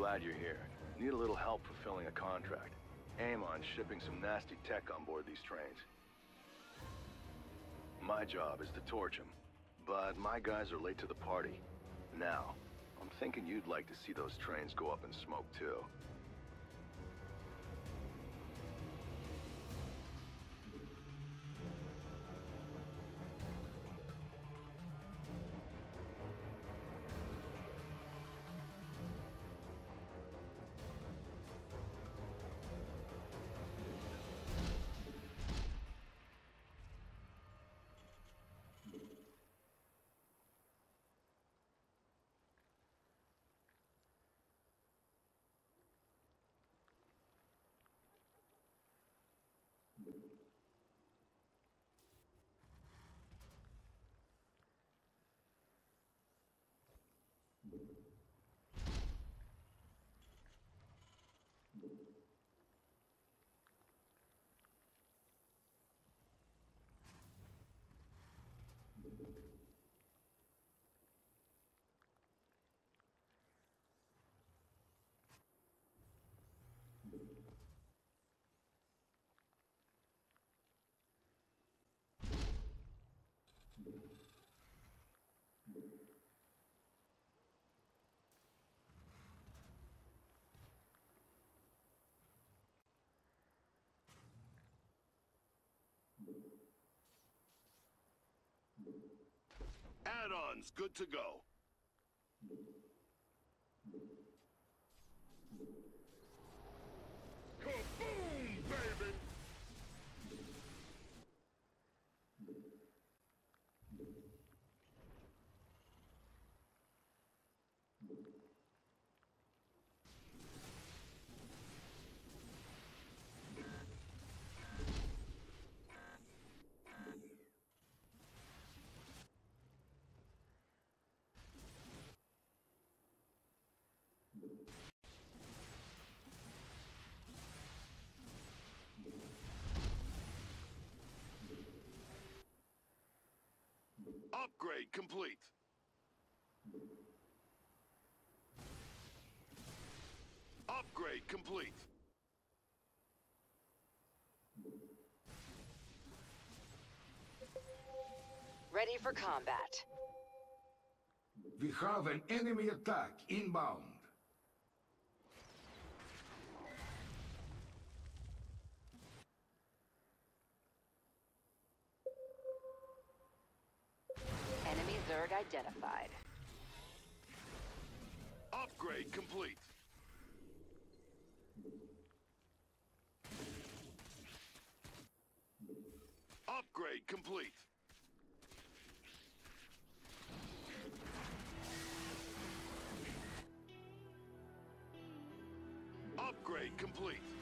glad you're here. Need a little help fulfilling a contract. Aim on shipping some nasty tech on board these trains. My job is to torch them, but my guys are late to the party. Now, I'm thinking you'd like to see those trains go up in smoke too. Add-ons good to go. Upgrade complete. Upgrade complete. Ready for combat. We have an enemy attack inbound. Enemy Zerg identified. Upgrade complete. Upgrade complete. Upgrade complete.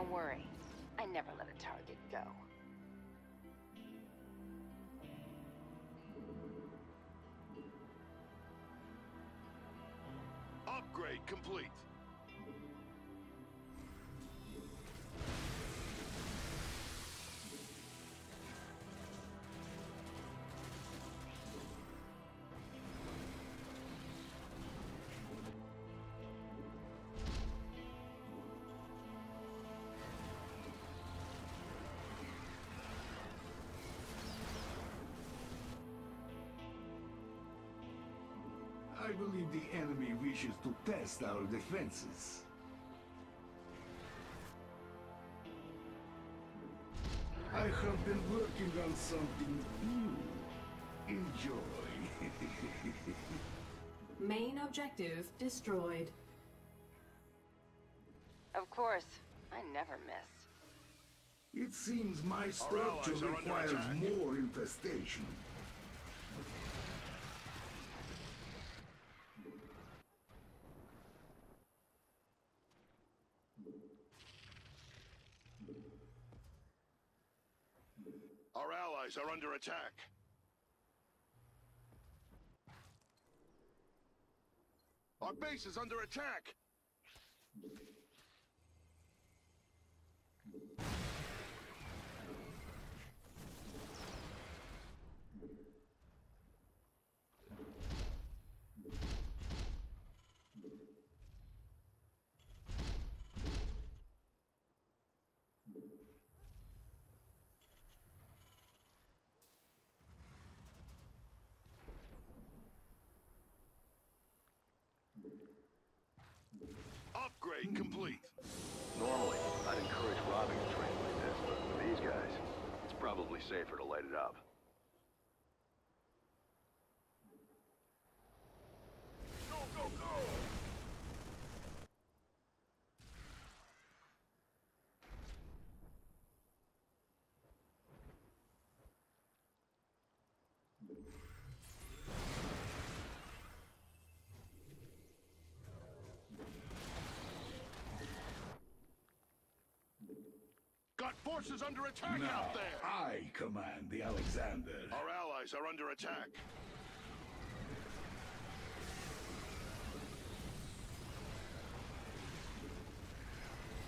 Don't worry. I never let a target go. Upgrade complete. I believe the enemy wishes to test our defenses. I have been working on something new. Enjoy. Main objective destroyed. Of course, I never miss. It seems my structure requires more infestation. Our allies are under attack. Our base is under attack. Upgrade hmm. complete. Normally, I'd encourage robbing a train like this, but for these guys, it's probably safer to light it up. Go, go, go! Got forces under attack Now, out there! I command the Aleksander. Our allies are under attack.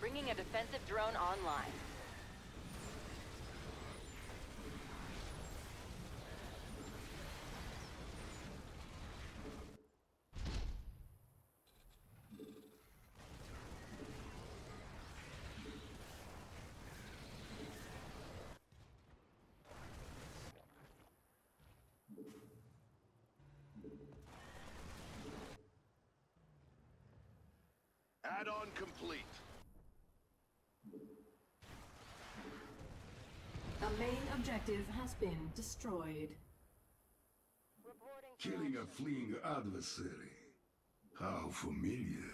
Bringing a defensive drone online. Add-on complete. A main objective has been destroyed. Killing a fleeing adversary. How familiar.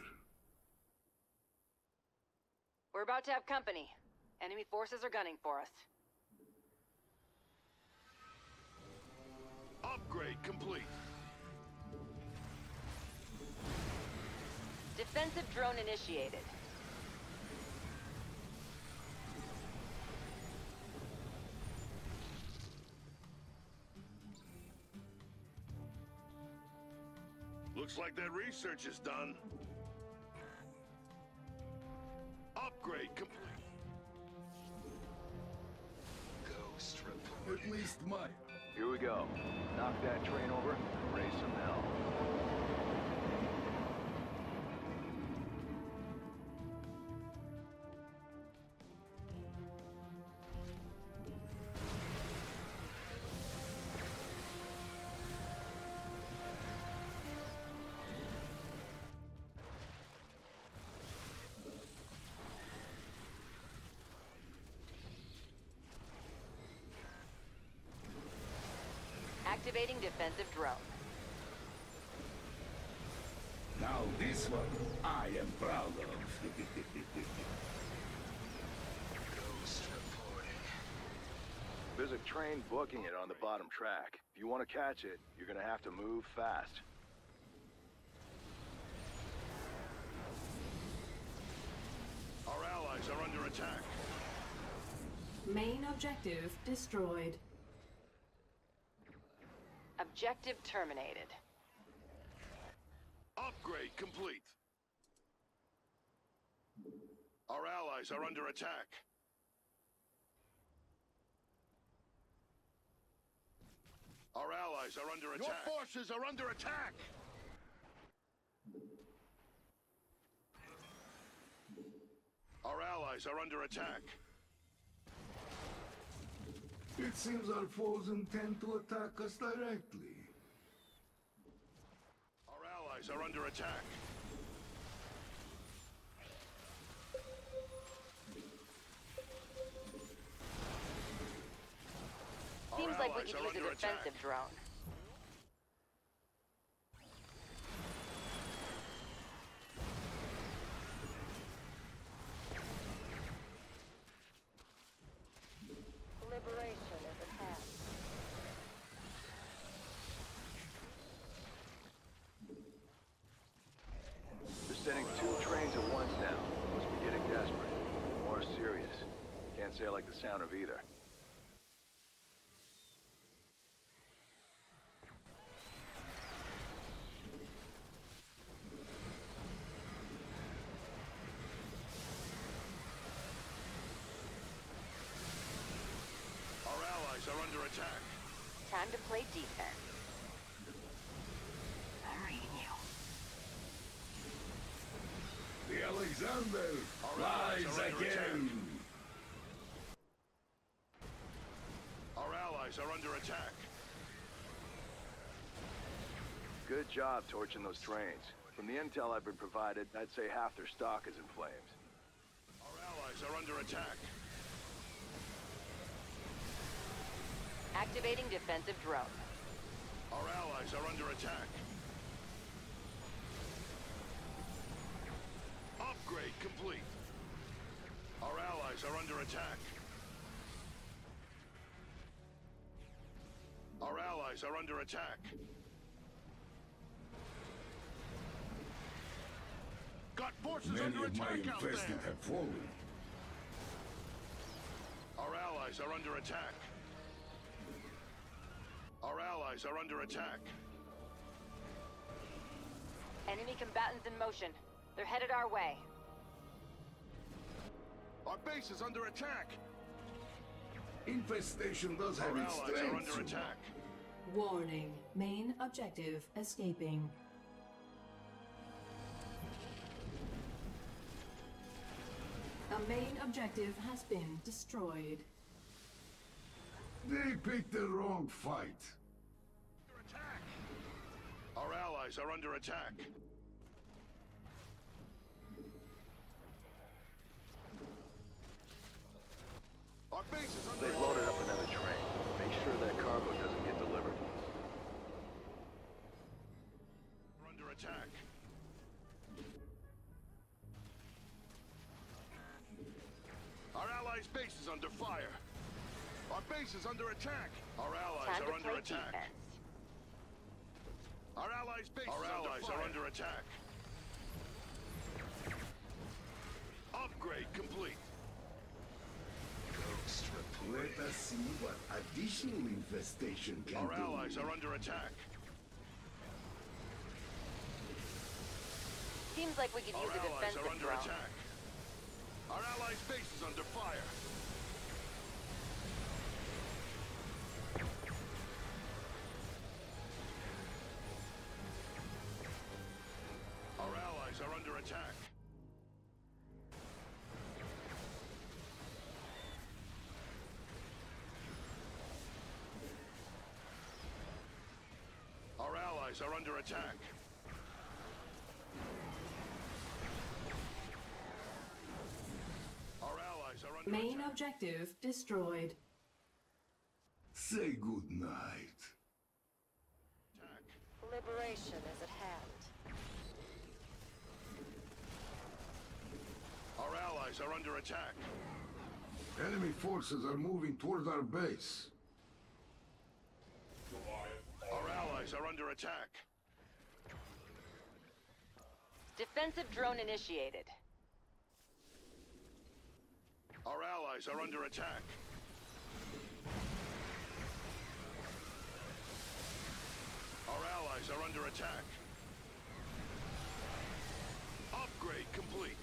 We're about to have company. Enemy forces are gunning for us. Upgrade complete. Defensive drone initiated. Looks like that research is done. Upgrade complete. Ghost report. At least my... Here we go. Knock that train over raise some hell. Activating defensive drone. Now this one, I am proud of. Ghost reporting. There's a train booking it on the bottom track. If you want to catch it, you're gonna have to move fast. Our allies are under attack. Main objective destroyed. Objective terminated. Upgrade complete. Our allies are under attack. Our allies are under attack. Your forces are under attack! Our allies are under attack. It seems our foes intend to attack us directly. Our allies are under attack. Our Seems like we allies could use a under attack. defensive drone. Liberation is attack. They're sending two trains at once now. Must be getting desperate. Or serious. Can't say I like the sound of either. Our allies are under attack. Time to play defense. I'm you. The Aleksander Our rise are under again. Our allies are under attack. Good job torching those trains. From the intel I've been provided, I'd say half their stock is in flames. Our allies are under attack. Activating defensive drone. Our allies are under attack. Upgrade complete. Our allies are under attack. Our allies are under attack. Got forces Many under of my attack out infested there. have fallen. Our allies are under attack. Our allies are under attack. Enemy combatants in motion. They're headed our way. Our base is under attack. Infestation does have Our its allies are strengths. under attack. Warning. Main objective escaping. A main objective has been destroyed. They picked the wrong fight. Under attack. Our allies are under attack. Our base is under They've loaded up another train. Make sure that cargo doesn't get delivered. We're under attack. Our allies' base is under fire. Our base is under attack. Our allies Time are under attack. defense. Our allies' base Our is under allies fire. are under attack. Upgrade complete. Let us see what additional infestation can Our do. allies are under attack. Seems like we could Our use a defensive Our allies are under drone. attack. Our allies' base is under fire. Allies are under attack. Our allies are under Main attack. objective destroyed. Say good night. attack. Liberation is at hand. Our allies are under attack. Enemy forces are moving toward our base. Our allies are under attack. Defensive drone initiated. Our allies are under attack. Our allies are under attack. Upgrade complete.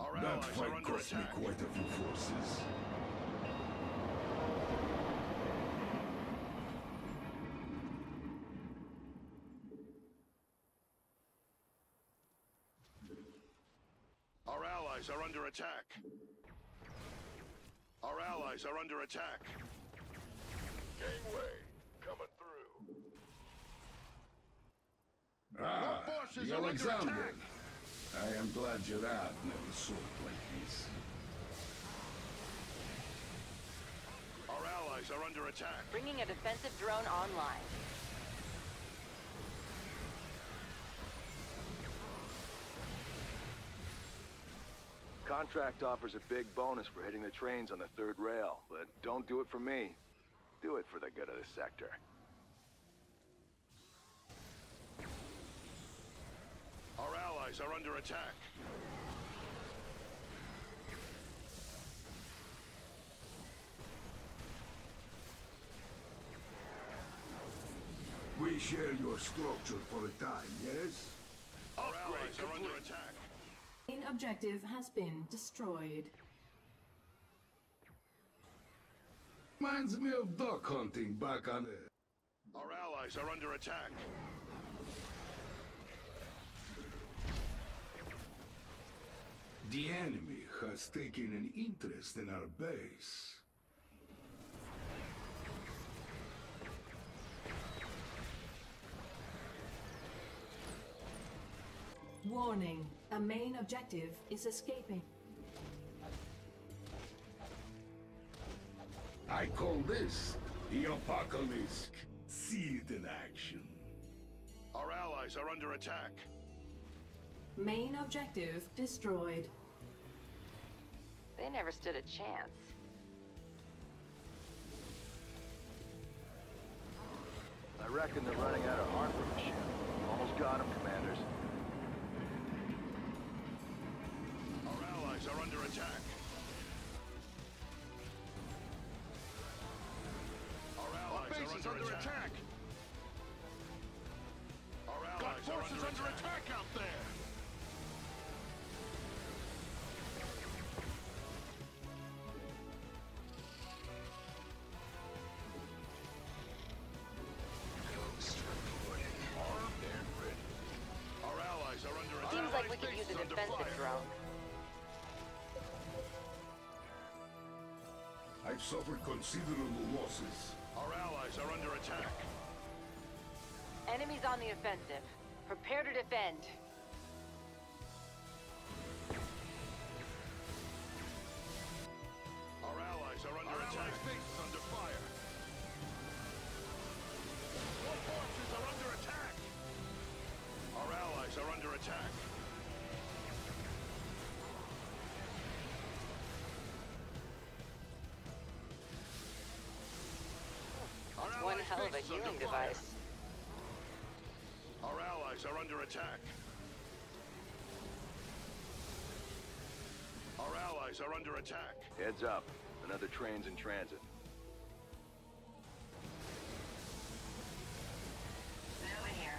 Our That allies are fight under cost me quite a few forces. Our allies are under attack. Our allies are under attack. Gangway, coming through. Ah, forces the are under attack. I am glad Gerard never saw it like this. Our allies are under attack. Bringing a defensive drone online. Contract offers a big bonus for hitting the trains on the third rail, but don't do it for me. Do it for the good of the sector. Allies are under attack. We share your structure for a time, yes? Our allies are under attack. Main objective has been destroyed. Reminds me of duck hunting back on Earth. Our allies are under attack. The enemy has taken an interest in our base. Warning. A main objective is escaping. I call this the apocalypse. See it in action. Our allies are under attack. Main objective destroyed. They never stood a chance. I reckon they're running out of hardware machine. Almost got them, commanders. Our allies are under attack. Our allies base are is under, under attack. Our allies Got are forces under, under attack. Could use a defensive fire. drone. I've suffered considerable losses. Our allies are under attack. Enemies on the offensive. Prepare to defend. Hell of a base is under healing device. Our allies are under attack. Our allies are under attack. Heads up. Another train's in transit. Moving here.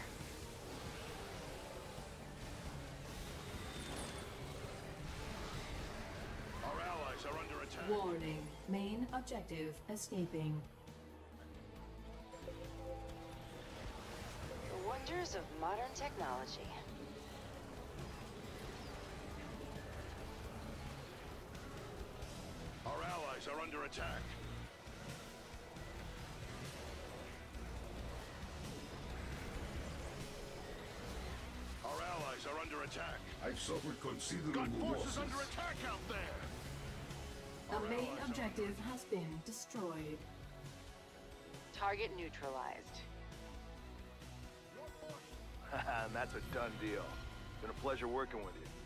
Our allies are under attack. Warning. Main objective escaping. The wonders of modern technology. Our allies are under attack. Our allies are under attack. I've suffered considerable Got forces losses. under attack out there! A main objective has been destroyed. Target neutralized. And that's a done deal. Been a pleasure working with you.